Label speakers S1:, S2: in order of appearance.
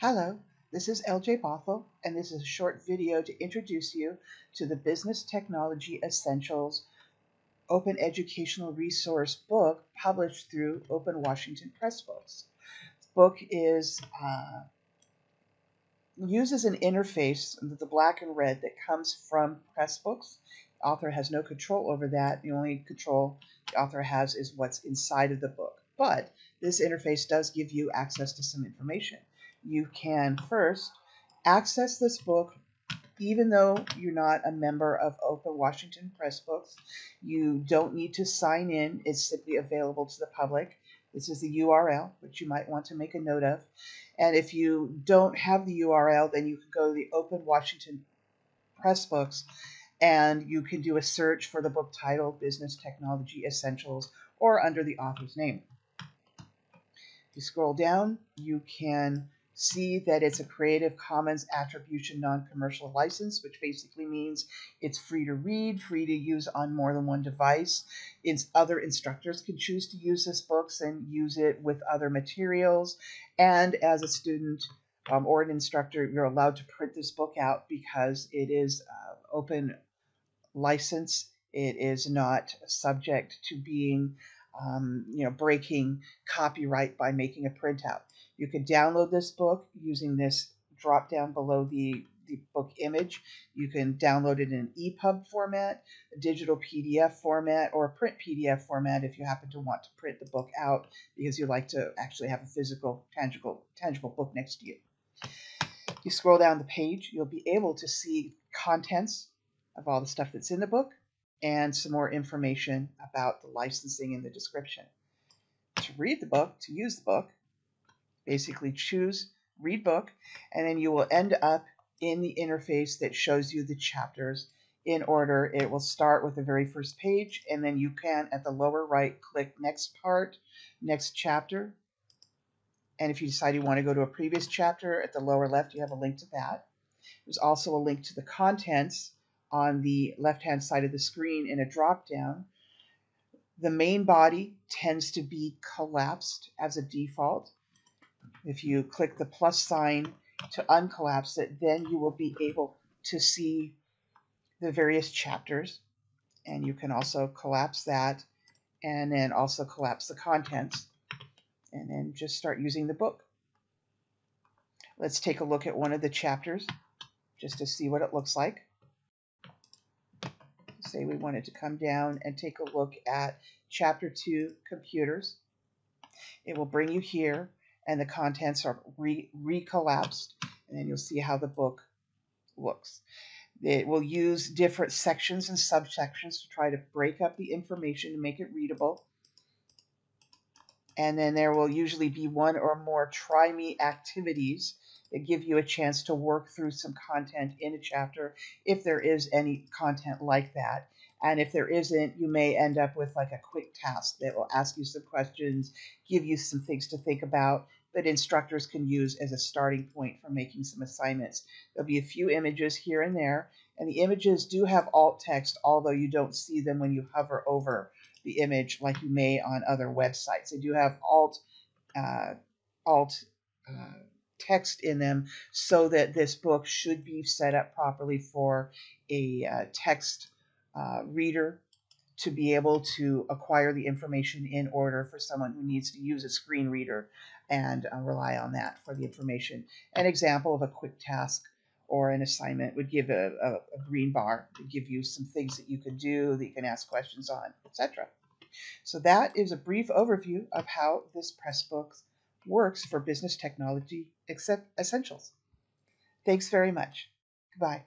S1: Hello, this is LJ Bothell, and this is a short video to introduce you to the Business Technology Essentials Open Educational Resource book published through Open Washington Pressbooks. This book is uh, uses an interface, the black and red, that comes from Pressbooks. The author has no control over that. The only control the author has is what's inside of the book. But this interface does give you access to some information you can first access this book even though you're not a member of Open Washington Pressbooks. You don't need to sign in, it's simply available to the public. This is the URL, which you might want to make a note of. And if you don't have the URL, then you can go to the Open Washington Pressbooks and you can do a search for the book title Business Technology Essentials or under the author's name. If you scroll down, you can see that it's a Creative Commons Attribution Non-Commercial License, which basically means it's free to read, free to use on more than one device. It's, other instructors can choose to use this books and use it with other materials. And as a student um, or an instructor, you're allowed to print this book out because it is uh, open license. It is not subject to being um, you know, breaking copyright by making a printout. You can download this book using this drop down below the, the book image. You can download it in EPUB format, a digital PDF format, or a print PDF format if you happen to want to print the book out because you like to actually have a physical, tangible, tangible book next to you. You scroll down the page, you'll be able to see contents of all the stuff that's in the book and some more information about the licensing in the description. To read the book, to use the book, basically choose read book, and then you will end up in the interface that shows you the chapters in order. It will start with the very first page, and then you can, at the lower right, click next part, next chapter. And if you decide you want to go to a previous chapter, at the lower left, you have a link to that. There's also a link to the contents on the left-hand side of the screen in a drop-down. The main body tends to be collapsed as a default. If you click the plus sign to uncollapse it, then you will be able to see the various chapters. And you can also collapse that and then also collapse the contents and then just start using the book. Let's take a look at one of the chapters just to see what it looks like say we wanted to come down and take a look at chapter 2 computers it will bring you here and the contents are re recollapsed and then you'll see how the book looks it will use different sections and subsections to try to break up the information and make it readable and then there will usually be one or more try me activities that give you a chance to work through some content in a chapter if there is any content like that. And if there isn't, you may end up with like a quick task that will ask you some questions, give you some things to think about that instructors can use as a starting point for making some assignments. There'll be a few images here and there, and the images do have alt text, although you don't see them when you hover over the image like you may on other websites. They do have alt uh, alt uh, text in them so that this book should be set up properly for a uh, text uh, reader to be able to acquire the information in order for someone who needs to use a screen reader and uh, rely on that for the information. An example of a quick task or an assignment would give a, a, a green bar to give you some things that you can do that you can ask questions on, etc. So that is a brief overview of how this Pressbook works for business technology except essentials. Thanks very much. Goodbye.